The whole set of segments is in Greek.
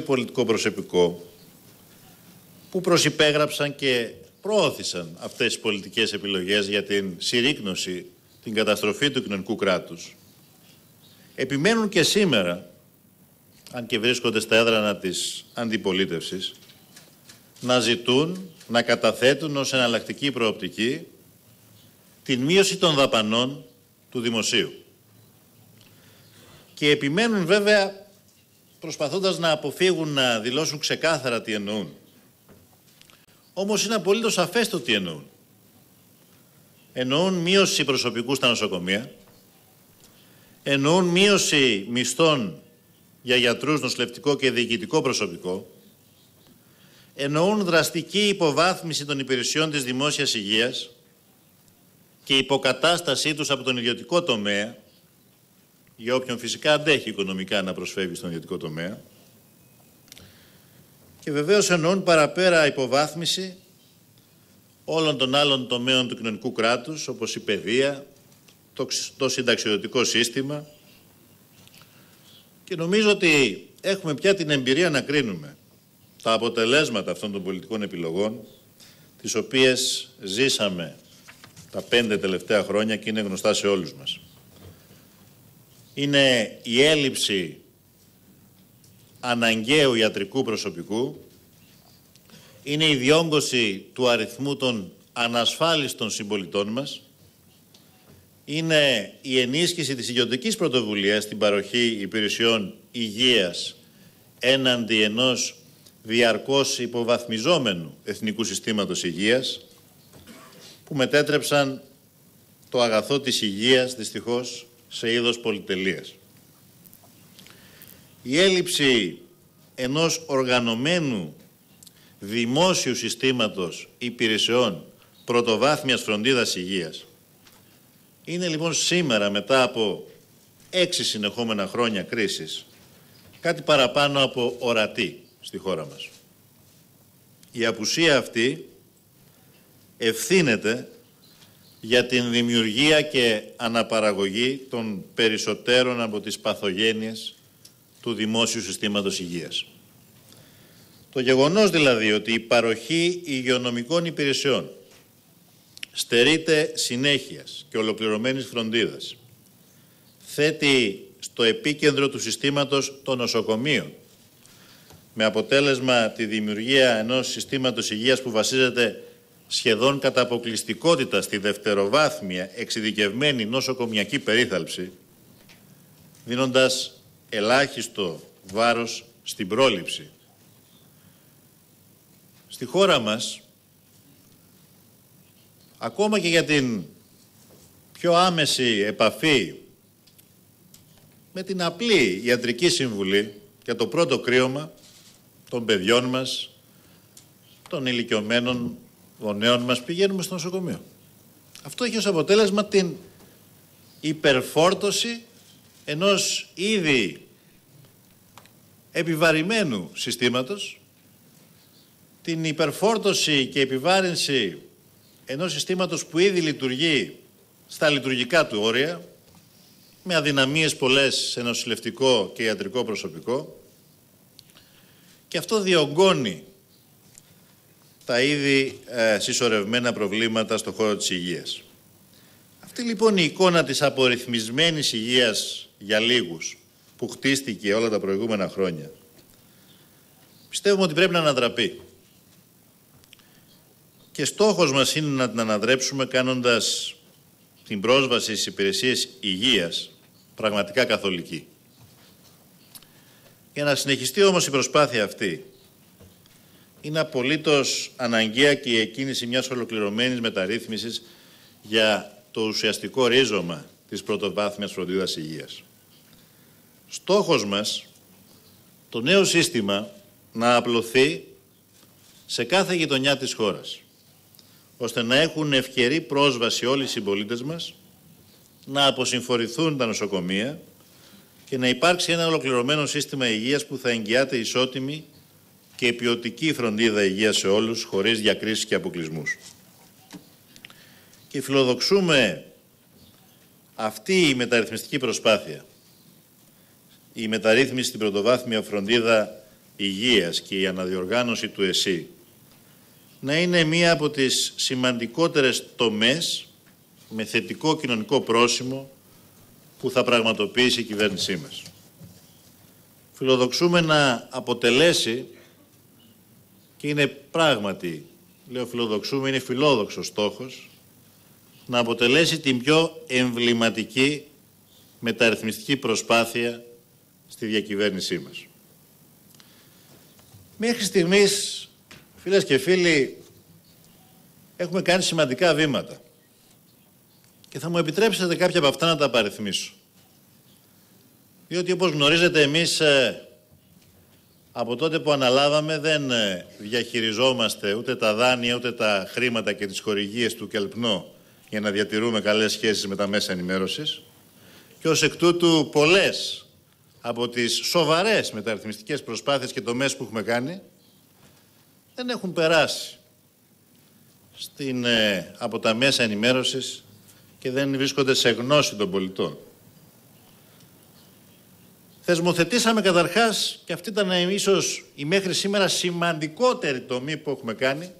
πολιτικό προσωπικό που προσυπέγραψαν και προώθησαν αυτές τις πολιτικές επιλογές για την συρρήκνωση, την καταστροφή του κοινωνικού κράτους, επιμένουν και σήμερα, αν και βρίσκονται στα έδρανα της αντιπολίτευσης, να ζητούν, να καταθέτουν ως εναλλακτική προοπτική την μείωση των δαπανών του δημοσίου. Και επιμένουν βέβαια προσπαθώντας να αποφύγουν να δηλώσουν ξεκάθαρα τι εννοούν. Όμως είναι απολύτως σαφές το τι εννοούν. Εννοούν μείωση προσωπικού στα νοσοκομεία, εννοούν μείωση μισθών για γιατρούς, νοσηλευτικό και διοικητικό προσωπικό, εννοούν δραστική υποβάθμιση των υπηρεσιών της δημόσιας υγείας και υποκατάστασή τους από τον ιδιωτικό τομέα, για όποιον φυσικά αντέχει οικονομικά να προσφεύγει στον ιδιωτικό τομέα. Και βεβαίως εννοούν παραπέρα υποβάθμιση όλων των άλλων τομέων του κοινωνικού κράτους, όπως η παιδεία, το, το συνταξιοδοτικό σύστημα. Και νομίζω ότι έχουμε πια την εμπειρία να κρίνουμε τα αποτελέσματα αυτών των πολιτικών επιλογών, τις οποίες ζήσαμε τα πέντε τελευταία χρόνια και είναι γνωστά σε όλους μας είναι η έλλειψη αναγκαίου ιατρικού προσωπικού, είναι η διόγκωση του αριθμού των ανασφάλιστων συμπολιτών μας, είναι η ενίσχυση της ιδιωτικής πρωτοβουλίας στην παροχή υπηρεσιών υγείας έναντι ενός διαρκώς υποβαθμιζόμενου εθνικού συστήματος υγείας που μετέτρεψαν το αγαθό της υγείας δυστυχώς σε είδος πολυτελείας. Η έλλειψη ενός οργανωμένου δημόσιου συστήματος υπηρεσιών πρωτοβάθμιας φροντίδας υγείας είναι λοιπόν σήμερα μετά από έξι συνεχόμενα χρόνια κρίσης κάτι παραπάνω από ορατή στη χώρα μας. Η απουσία αυτή ευθύνεται για την δημιουργία και αναπαραγωγή των περισσότερων από τις παθογένειες του δημόσιου συστήματος υγείας. Το γεγονός δηλαδή ότι η παροχή υγειονομικών υπηρεσιών στερείται συνέχειας και ολοκληρωμένης φροντίδας, θέτει στο επίκεντρο του συστήματος των νοσοκομείων, με αποτέλεσμα τη δημιουργία ενός συστήματος υγείας που βασίζεται σχεδόν κατά αποκλειστικότητα στη δευτεροβάθμια εξειδικευμένη νοσοκομιακή περίθαλψη, δίνοντας ελάχιστο βάρος στην πρόληψη. Στη χώρα μας, ακόμα και για την πιο άμεση επαφή με την απλή ιατρική συμβουλή για το πρώτο κρύωμα των παιδιών μας, των ηλικιωμένων γονέων μας πηγαίνουμε στο νοσοκομείο. Αυτό έχει ως αποτέλεσμα την υπερφόρτωση ενός ήδη επιβαρημένου συστήματος, την υπερφόρτωση και επιβάρυνση ενός συστήματος που ήδη λειτουργεί στα λειτουργικά του όρια, με αδυναμίες πολλές σε νοσηλευτικό και ιατρικό προσωπικό, και αυτό διωγγώνει τα ήδη ε, συσσωρευμένα προβλήματα στο χώρο της υγείας. Αυτή λοιπόν η εικόνα της απορριθμισμένης υγείας για λίγους που χτίστηκε όλα τα προηγούμενα χρόνια πιστεύουμε ότι πρέπει να ανατραπεί. Και στόχος μας είναι να την αναδρέψουμε κάνοντας την πρόσβαση στις υπηρεσίες υγείας πραγματικά καθολική. Για να συνεχιστεί όμως η προσπάθεια αυτή είναι απολύτως αναγκαία και η εκκίνηση μιας ολοκληρωμένης μεταρρύθμισης για το ουσιαστικό ρίζωμα της πρωτοβάθμιας φροντίδας υγείας. Στόχος μας, το νέο σύστημα να απλωθεί σε κάθε γειτονιά της χώρας, ώστε να έχουν ευκαιρή πρόσβαση όλοι οι συμπολίτες μας, να αποσυμφορηθούν τα νοσοκομεία και να υπάρξει ένα ολοκληρωμένο σύστημα υγείας που θα εγγυάται ισότιμη και ποιοτική φροντίδα υγείας σε όλους, χωρίς διακρίσεις και αποκλεισμούς. Και φιλοδοξούμε αυτή η μεταρρυθμιστική προσπάθεια, η μεταρρύθμιση στην πρωτοβάθμια φροντίδα υγείας και η αναδιοργάνωση του ΕΣΥ να είναι μία από τις σημαντικότερες τομές με θετικό κοινωνικό πρόσημο που θα πραγματοποιήσει η κυβέρνησή μας. Φιλοδοξούμε να αποτελέσει και είναι πράγματι, λέω φιλοδοξούμε, είναι φιλόδοξος στόχος, να αποτελέσει την πιο εμβληματική μεταρρυθμιστική προσπάθεια στη διακυβέρνησή μας. Μέχρι στιγμής, φίλες και φίλοι, έχουμε κάνει σημαντικά βήματα. Και θα μου επιτρέψετε κάποια από αυτά να τα απαριθμίσω. Διότι όπως γνωρίζετε εμείς ε, από τότε που αναλάβαμε δεν ε, διαχειριζόμαστε ούτε τα δάνεια ούτε τα χρήματα και τις χορηγίες του ΚΕΛΠΝΟ για να διατηρούμε καλές σχέσεις με τα μέσα ενημέρωσης και ως εκ τούτου πολλές από τις σοβαρές μεταρρυθμιστικές προσπάθειες και τομές που έχουμε κάνει δεν έχουν περάσει στην, ε, από τα μέσα ενημέρωσης και δεν βρίσκονται σε γνώση των πολιτών. Θεσμοθετήσαμε καταρχάς, και αυτή ήταν ίσως η μέχρι σήμερα σημαντικότερη τομή που έχουμε κάνει,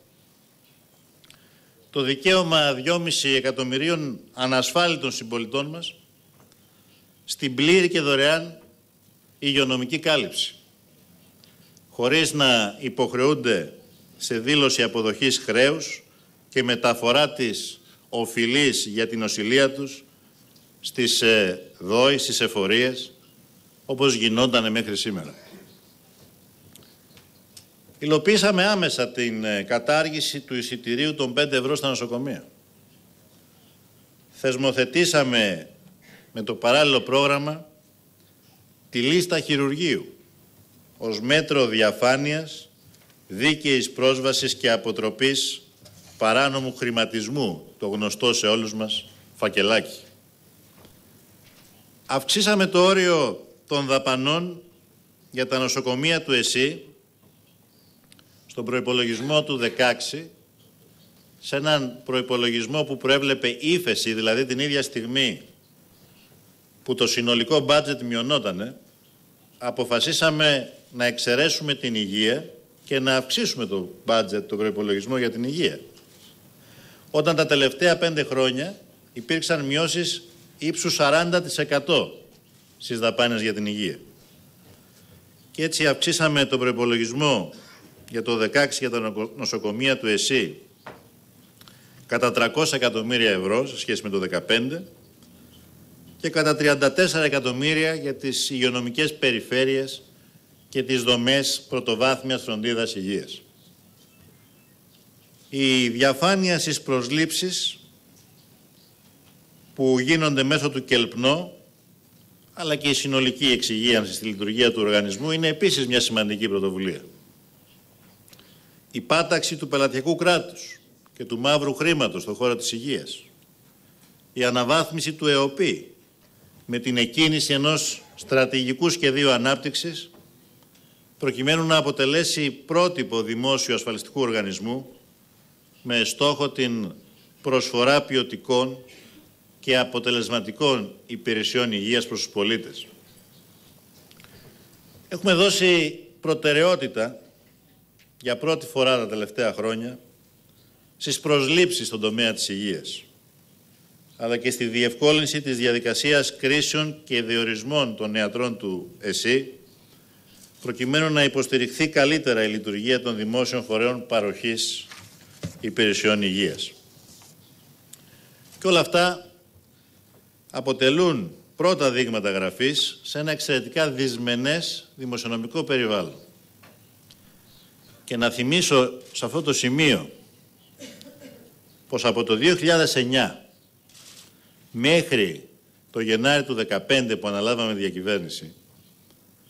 το δικαίωμα 2,5 εκατομμυρίων ανασφάλιτων συμπολιτών μας στην πλήρη και δωρεάν υγειονομική κάλυψη, χωρίς να υποχρεούνται σε δήλωση αποδοχής χρέους και μεταφορά της οφειλής για την οσυλία τους στις ε, δόη, στις εφορίες, όπως γινόταν μέχρι σήμερα. Υλοποίησαμε άμεσα την ε, κατάργηση του εισιτηρίου των 5 ευρώ στα νοσοκομεία. Θεσμοθετήσαμε με το παράλληλο πρόγραμμα τη λίστα χειρουργείου ως μέτρο διαφάνειας, δίκαιης πρόσβασης και αποτροπής παράνομου χρηματισμού, το γνωστό σε όλους μας φακελάκι. Αυξήσαμε το όριο των δαπανών για τα νοσοκομεία του ΕΣΥ στον προϋπολογισμό του 16 σε έναν προϋπολογισμό που προέβλεπε ύφεση, δηλαδή την ίδια στιγμή που το συνολικό μπάτζετ μειωνότανε, αποφασίσαμε να εξαιρέσουμε την υγεία και να αυξήσουμε το μπάτζετ, το προϋπολογισμό για την υγεία. Όταν τα τελευταία πέντε χρόνια υπήρξαν μειώσεις ύψους 40% στις δαπάνες για την υγεία. Και έτσι αυξήσαμε τον προϋπολογισμό για το 16 για τα νοσοκομεία του ΕΣΥ κατά 300 εκατομμύρια ευρώ σε σχέση με το 2015 και κατά 34 εκατομμύρια για τις υγειονομικές περιφέρειες και τις δομές πρωτοβάθμιας φροντίδας υγείας. Η διαφάνεια στις προσλήψεις που γίνονται μέσω του ΚΕΛΠΝΟ αλλά και η συνολική εξυγίανση στη λειτουργία του οργανισμού είναι επίσης μια σημαντική πρωτοβουλία. Η πάταξη του πελατειακού κράτους και του μαύρου χρήματος στον χώρο της υγείας. Η αναβάθμιση του ΕΟΠΗ με την εκκίνηση ενός στρατηγικού σχεδίου ανάπτυξης προκειμένου να αποτελέσει πρότυπο δημόσιο ασφαλιστικού οργανισμού με στόχο την προσφορά ποιοτικών και αποτελεσματικών υπηρεσιών υγείας προς τους πολίτες. Έχουμε δώσει προτεραιότητα για πρώτη φορά τα τελευταία χρόνια στις προσλήψεις στον τομέα της υγείας αλλά και στη διευκόλυνση της διαδικασίας κρίσεων και διορισμών των νεατρών του ΕΣΥ προκειμένου να υποστηριχθεί καλύτερα η λειτουργία των δημόσιων φορέων παροχής υπηρεσιών υγείας. Και όλα αυτά αποτελούν πρώτα δείγματα γραφής σε ένα εξαιρετικά δυσμενές δημοσιονομικό περιβάλλον. Και να θυμίσω σε αυτό το σημείο πως από το 2009 μέχρι το Γενάρη του 2015 που αναλάβαμε διακυβέρνηση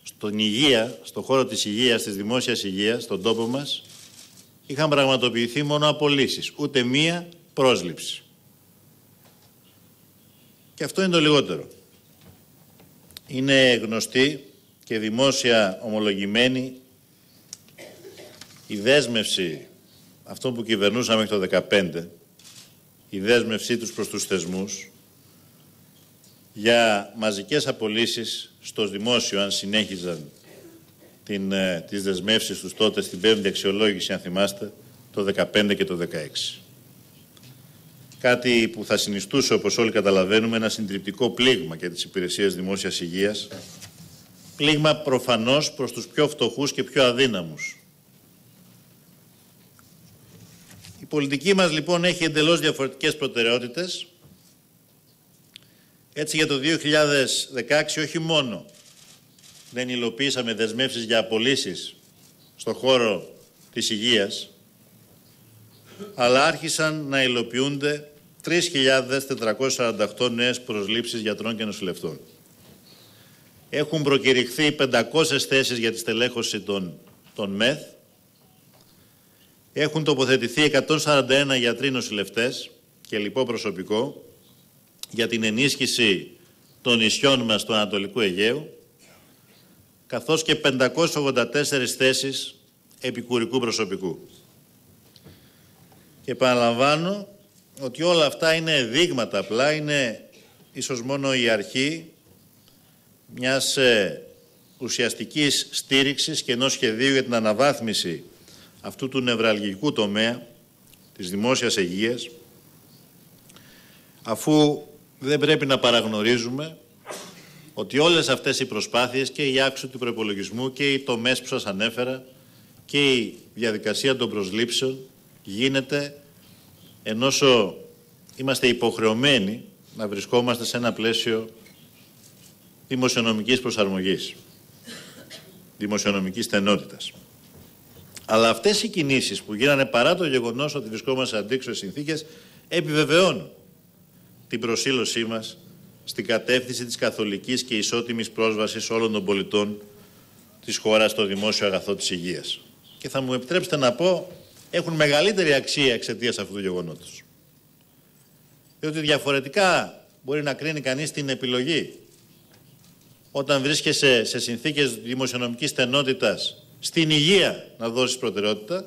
στον υγεία, στον χώρο της υγείας, της δημόσιας υγείας, στον τόπο μας είχαν πραγματοποιηθεί μόνο απολύσεις, ούτε μία πρόσληψη. Και αυτό είναι το λιγότερο. Είναι γνωστή και δημόσια ομολογημένη η δέσμευση αυτό που κυβερνούσαμε μέχρι το 2015, η δέσμευσή τους προς τους θεσμούς, για μαζικές απολύσεις στο δημόσιο, αν συνέχιζαν την, ε, τις δεσμεύσεις τους τότε στην πέμπτη αξιολόγηση, αν θυμάστε, το 2015 και το 2016. Κάτι που θα συνιστούσε, όπως όλοι καταλαβαίνουμε, ένα συντριπτικό πλήγμα για τις υπηρεσίες δημόσιας υγείας. Πλήγμα προφανώς προς τους πιο φτωχούς και πιο αδύναμους. Η πολιτική μας λοιπόν έχει εντελώς διαφορετικές προτεραιότητες. Έτσι για το 2016 όχι μόνο δεν υλοποίησαμε δεσμεύσεις για απολύσεις στον χώρο της υγείας, αλλά άρχισαν να υλοποιούνται 3.448 νέες προσλήψεις γιατρών και νοσηλευτών. Έχουν προκηρυχθεί 500 θέσεις για τη στελέχωση των, των ΜΕΘ. Έχουν τοποθετηθεί 141 γιατροί νοσηλευτές και λοιπό προσωπικό για την ενίσχυση των νησιών μας του Ανατολικού Αιγαίου καθώς και 584 θέσεις επικουρικού προσωπικού. Και επαναλαμβάνω ότι όλα αυτά είναι δείγματα απλά, είναι ίσως μόνο η αρχή μιας ε, ουσιαστικής στήριξης και ενός σχεδίου για την αναβάθμιση αυτού του νευραλγικού τομέα της δημόσιας υγείας, αφού δεν πρέπει να παραγνωρίζουμε ότι όλες αυτές οι προσπάθειες και η άξιο του προπολογισμού και οι τομές που σας ανέφερα και η διαδικασία των προσλήψεων γίνεται ενώ είμαστε υποχρεωμένοι να βρισκόμαστε σε ένα πλαίσιο δημοσιονομικής προσαρμογής, δημοσιονομικής στενότητας. Αλλά αυτές οι κινήσεις που γίνανε παρά το γεγονός ότι βρισκόμαστε σε αντίξωες συνθήκες επιβεβαιώνουν την προσήλωσή μας στην κατεύθυνση της καθολικής και ισότιμης πρόσβασης όλων των πολιτών της χώρας στο δημόσιο αγαθό της υγείας. Και θα μου επιτρέψετε να πω, έχουν μεγαλύτερη αξία εξαιτίας αυτού του γεγονότος. Διότι διαφορετικά μπορεί να κρίνει κανείς την επιλογή όταν βρίσκεσαι σε συνθήκες δημοσιονομικής στενότητας στην υγεία να δώσεις προτεραιότητα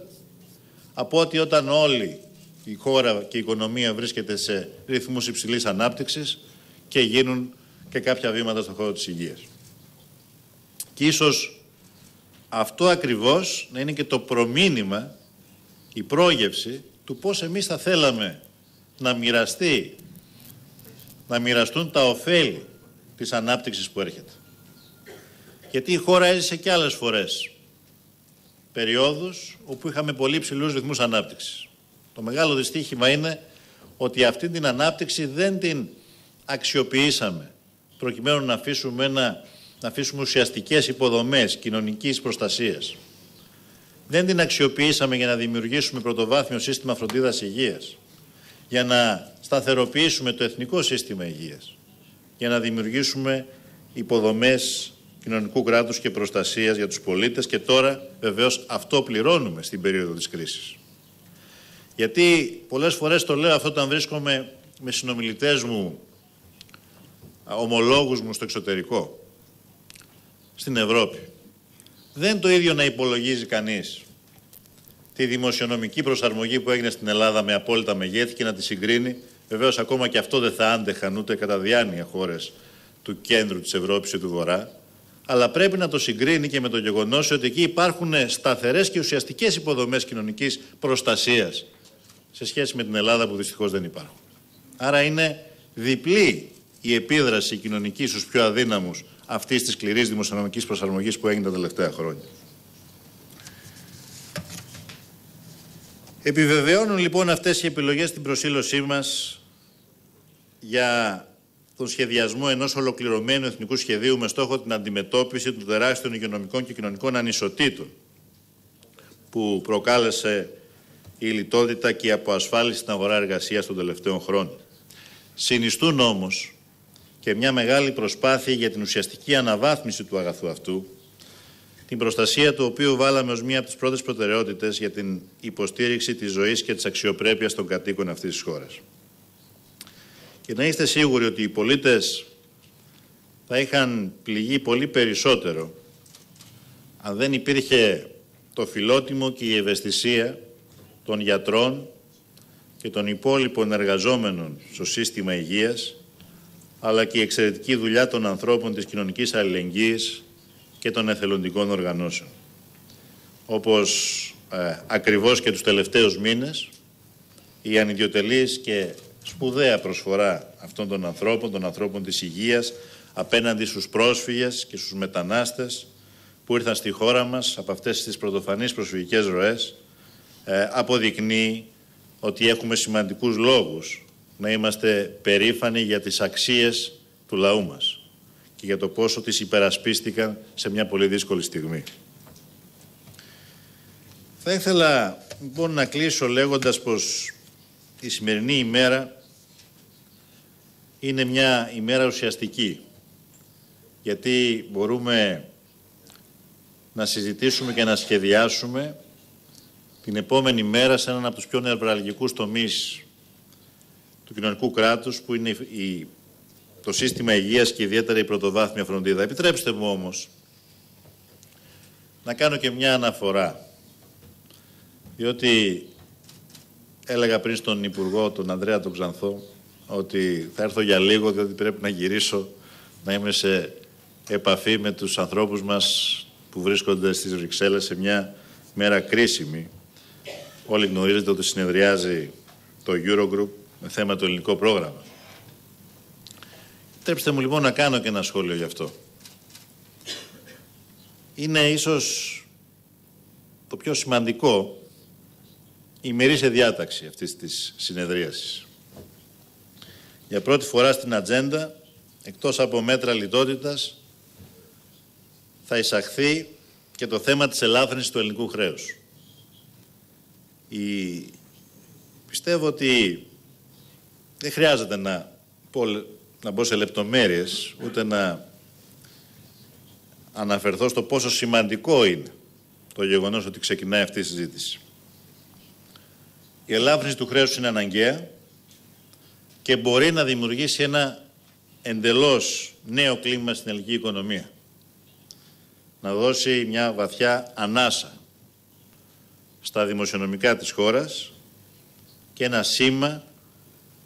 από ότι όταν όλη η χώρα και η οικονομία βρίσκεται σε ρυθμούς υψηλής ανάπτυξης και γίνουν και κάποια βήματα στον χώρο της υγείας. Και ίσως αυτό ακριβώς να είναι και το προμήνυμα, η πρόγευση του πώς εμείς θα θέλαμε να μοιραστεί, να μοιραστούν τα ωφέλη της ανάπτυξης που έρχεται. Γιατί η χώρα έζησε και άλλες φορές περιόδους όπου είχαμε πολύ ψηλούς ρυθμούς ανάπτυξης. Το μεγάλο δυστύχημα είναι ότι αυτή την ανάπτυξη δεν την αξιοποιήσαμε προκειμένου να αφήσουμε, ένα, να αφήσουμε ουσιαστικές υποδομές κοινωνικής προστασίας. Δεν την αξιοποιήσαμε για να δημιουργήσουμε πρωτοβάθμιο σύστημα φροντίδας υγείας, για να σταθεροποιήσουμε το εθνικό σύστημα υγείας, για να δημιουργήσουμε υποδομές κοινωνικού κράτους και προστασίας για τους πολίτες και τώρα βεβαίως αυτό πληρώνουμε στην περίοδο της κρίσης. Γιατί πολλές φορές το λέω αυτό όταν βρίσκομαι με συνομιλητές μου ομολόγους μου στο εξωτερικό, στην Ευρώπη. Δεν το ίδιο να υπολογίζει κανείς τη δημοσιονομική προσαρμογή που έγινε στην Ελλάδα με απόλυτα μεγέθη και να τη συγκρίνει. Βεβαίως, ακόμα και αυτό δεν θα άντεχαν ούτε κατά διάνοια χώρες του κέντρου της Ευρώπης ή του Βορρά. Αλλά πρέπει να το συγκρίνει και με το γεγονός ότι εκεί υπάρχουν σταθερές και ουσιαστικές υποδομές κοινωνικής προστασίας σε σχέση με την Ελλάδα που δυστυχώς δεν υπάρχουν. Άρα είναι διπλή η επίδραση κοινωνικής στους πιο αδύναμους αυτής της σκληρής δημοσιονομικής προσαρμογής που έγινε τα τελευταία χρόνια. Επιβεβαιώνουν λοιπόν αυτές οι επιλογές την προσήλωσή μας για τον σχεδιασμό ενός ολοκληρωμένου εθνικού σχεδίου με στόχο την αντιμετώπιση των τεράστιων υγειονομικών και κοινωνικών ανισοτήτων που προκάλεσε η λιτότητα και η αποασφάλιση στην αγορά εργασίας των τελευταίων χρόνων. Συνιστούν όμως και μια μεγάλη προσπάθεια για την ουσιαστική αναβάθμιση του αγαθού αυτού, την προστασία του οποίου βάλαμε ως μία από τις πρώτες προτεραιότητες για την υποστήριξη της ζωής και της αξιοπρέπειας των κατοίκων αυτής της χώρας. Και να είστε σίγουροι ότι οι πολίτες θα είχαν πληγεί πολύ περισσότερο αν δεν υπήρχε το φιλότιμο και η ευαισθησία των γιατρών και των υπόλοιπων εργαζόμενων στο σύστημα υγείας αλλά και η εξαιρετική δουλειά των ανθρώπων της κοινωνικής αλληλεγγύης και των εθελοντικών οργανώσεων. όπως ε, ακριβώς και τους τελευταίους μήνες, η ανιδιοτελής και σπουδαία προσφορά αυτών των ανθρώπων, των ανθρώπων της υγείας, απέναντι στους πρόσφυγες και στους μετανάστες που ήρθαν στη χώρα μας από αυτές τις πρωτοφανείς προσφυγικές ροές, ε, αποδεικνύει ότι έχουμε σημαντικούς λόγους να είμαστε περήφανοι για τις αξίες του λαού μας και για το πόσο τις υπερασπίστηκαν σε μια πολύ δύσκολη στιγμή. Θα ήθελα λοιπόν να κλείσω λέγοντας πως η σημερινή ημέρα είναι μια ημέρα ουσιαστική γιατί μπορούμε να συζητήσουμε και να σχεδιάσουμε την επόμενη μέρα σε έναν από τους πιο νευραλγικούς τομείς του κοινωνικού κράτους που είναι η, το σύστημα υγείας και ιδιαίτερα η πρωτοβάθμια φροντίδα. Επιτρέψτε μου όμως να κάνω και μια αναφορά διότι έλεγα πριν στον Υπουργό, τον Ανδρέα τον Ξανθό, ότι θα έρθω για λίγο διότι πρέπει να γυρίσω να είμαι σε επαφή με τους ανθρώπους μας που βρίσκονται στις Βρυξέλλες σε μια μέρα κρίσιμη. Όλοι γνωρίζετε ότι συνεδριάζει το Eurogroup με θέμα το ελληνικό πρόγραμμα. Τρέψτε μου λοιπόν να κάνω και ένα σχόλιο γι' αυτό. Είναι ίσως το πιο σημαντικό η μερίσια διάταξη αυτής της συνεδρίασης. Για πρώτη φορά στην ατζέντα, εκτός από μέτρα λιτότητας, θα εισαχθεί και το θέμα της ελάφρυνσης του ελληνικού χρέους. Η... Πιστεύω ότι δεν χρειάζεται να, πω, να μπω σε λεπτομέρειες, ούτε να αναφερθώ στο πόσο σημαντικό είναι το γεγονός ότι ξεκινάει αυτή η συζήτηση. Η ελάφρυνση του χρέους είναι αναγκαία και μπορεί να δημιουργήσει ένα εντελώς νέο κλίμα στην ελληνική οικονομία να δώσει μια βαθιά ανάσα στα δημοσιονομικά της χώρας και ένα σήμα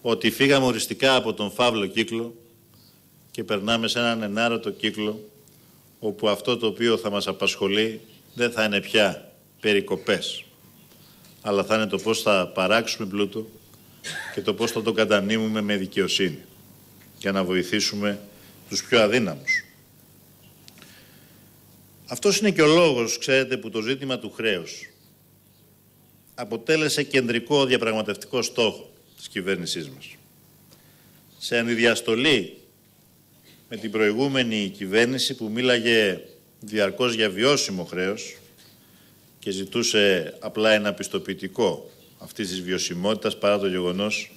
ότι φύγαμε οριστικά από τον φαύλο κύκλο και περνάμε σε έναν ενάρωτο κύκλο όπου αυτό το οποίο θα μας απασχολεί δεν θα είναι πια περικοπές αλλά θα είναι το πώς θα παράξουμε πλούτο και το πώς θα το κατανείμουμε με δικαιοσύνη για να βοηθήσουμε τους πιο αδύναμους. Αυτός είναι και ο λόγος, ξέρετε, που το ζήτημα του χρέους αποτέλεσε κεντρικό διαπραγματευτικό στόχο της κυβέρνησής μας. Σε ανιδιαστολή με την προηγούμενη κυβέρνηση που μίλαγε διαρκώς για βιώσιμο χρέος και ζητούσε απλά ένα πιστοποιητικό αυτής της βιωσιμότητας παρά το γεγονός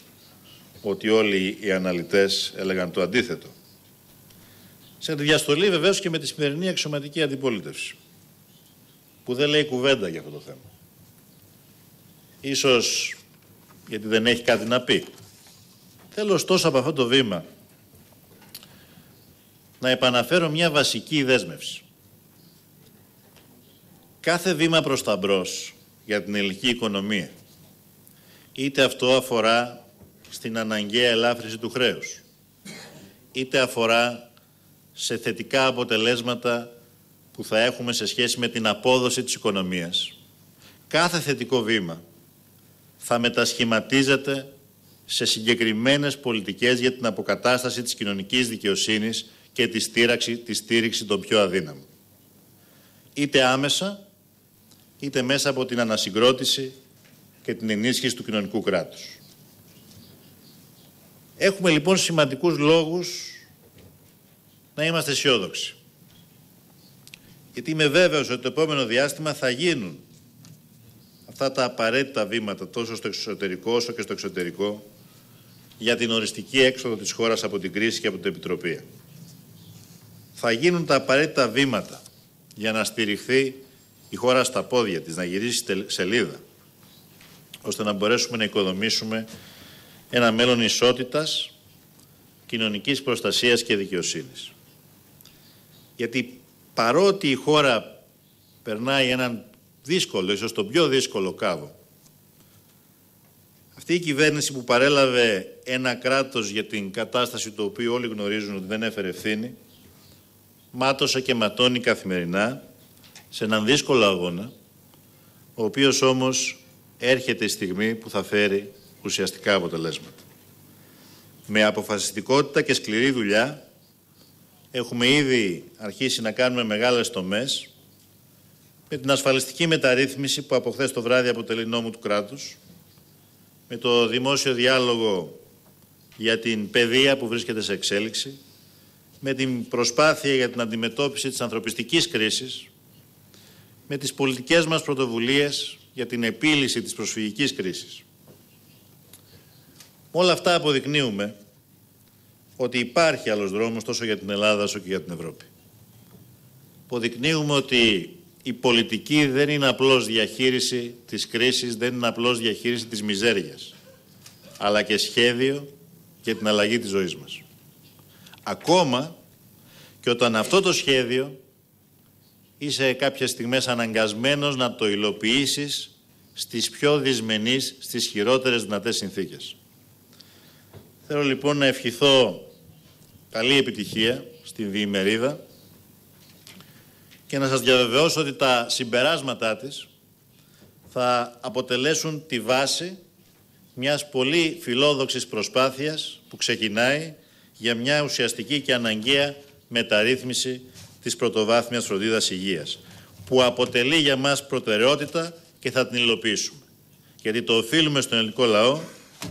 ότι όλοι οι αναλυτές έλεγαν το αντίθετο σε διαστολή βεβαίως και με τη σημερινή αξιωματική αντιπολίτευση που δεν λέει κουβέντα για αυτό το θέμα. Ίσως γιατί δεν έχει κάτι να πει. Θέλω ωστόσο από αυτό το βήμα να επαναφέρω μια βασική δέσμευση. Κάθε βήμα προς τα μπρος για την ελληνική οικονομία, είτε αυτό αφορά στην αναγκαία ελάφρυνση του χρέους, είτε αφορά σε θετικά αποτελέσματα που θα έχουμε σε σχέση με την απόδοση της οικονομίας. Κάθε θετικό βήμα θα μετασχηματίζεται σε συγκεκριμένες πολιτικές για την αποκατάσταση της κοινωνικής δικαιοσύνης και τη στήραξη, τη στήριξη των πιο αδύναμων. Είτε άμεσα, είτε μέσα από την ανασυγκρότηση και την ενίσχυση του κοινωνικού κράτους. Έχουμε λοιπόν σημαντικούς λόγους να είμαστε αισιόδοξοι. Γιατί είμαι βέβαιος ότι το επόμενο διάστημα θα γίνουν αυτά τα απαραίτητα βήματα τόσο στο εσωτερικό όσο και στο εξωτερικό για την οριστική έξοδο της χώρας από την κρίση και από την Επιτροπή. Θα γίνουν τα απαραίτητα βήματα για να στηριχθεί η χώρα στα πόδια της, να γυρίσει σελίδα, ώστε να μπορέσουμε να οικοδομήσουμε ένα μέλλον ισότητας, κοινωνικής προστασίας και δικαιοσύνης. Γιατί παρότι η χώρα περνάει έναν δύσκολο, ίσως τον πιο δύσκολο κάβο, αυτή η κυβέρνηση που παρέλαβε ένα κράτος για την κατάσταση το οποίο όλοι γνωρίζουν ότι δεν έφερε ευθύνη, μάτωσε και ματώνει καθημερινά σε έναν δύσκολο αγώνα ο οποίος όμως έρχεται η στιγμή που θα φέρει ουσιαστικά αποτελέσματα. Με αποφασιστικότητα και σκληρή δουλειά έχουμε ήδη αρχίσει να κάνουμε μεγάλες τομές με την ασφαλιστική μεταρρύθμιση που από χθες το βράδυ αποτελεί νόμο του κράτους, με το δημόσιο διάλογο για την παιδεία που βρίσκεται σε εξέλιξη, με την προσπάθεια για την αντιμετώπιση της ανθρωπιστικής κρίσης, με τις πολιτικές μας πρωτοβουλίες για την επίλυση της προσφυγικής κρίσης. Όλα αυτά αποδεικνύουμε ότι υπάρχει άλλος δρόμος τόσο για την Ελλάδα όσο και για την Ευρώπη. Αποδεικνύουμε ότι η πολιτική δεν είναι απλώς διαχείριση της κρίσης, δεν είναι απλώς διαχείριση της μιζέριας, αλλά και σχέδιο για την αλλαγή της ζωής μας. Ακόμα και όταν αυτό το σχέδιο είσαι κάποιες στιγμές αναγκασμένος να το υλοποιήσεις στις πιο δυσμενείς, στις χειρότερες δυνατές συνθήκες. Θέλω λοιπόν να ευχηθώ καλή επιτυχία στην διημερίδα και να σας διαβεβαιώσω ότι τα συμπεράσματά της θα αποτελέσουν τη βάση μιας πολύ φιλόδοξης προσπάθειας που ξεκινάει για μια ουσιαστική και αναγκαία μεταρρύθμιση της πρωτοβάθμιας φροντίδας υγείας, που αποτελεί για μας προτεραιότητα και θα την υλοποιήσουμε. Γιατί το οφείλουμε στον ελληνικό λαό,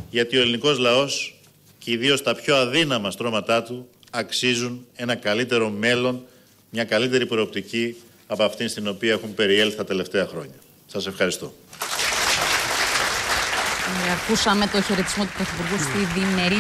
γιατί ο ελληνικός λαός και ιδίως τα πιο αδύναμα στρώματά του αξίζουν ένα καλύτερο μέλλον, μια καλύτερη προοπτική από αυτήν στην οποία έχουν περιέλθει τα τελευταία χρόνια. Σας ευχαριστώ. Ακούσαμε το χαιρετισμό του Πρωθυπουργού στη Διμερή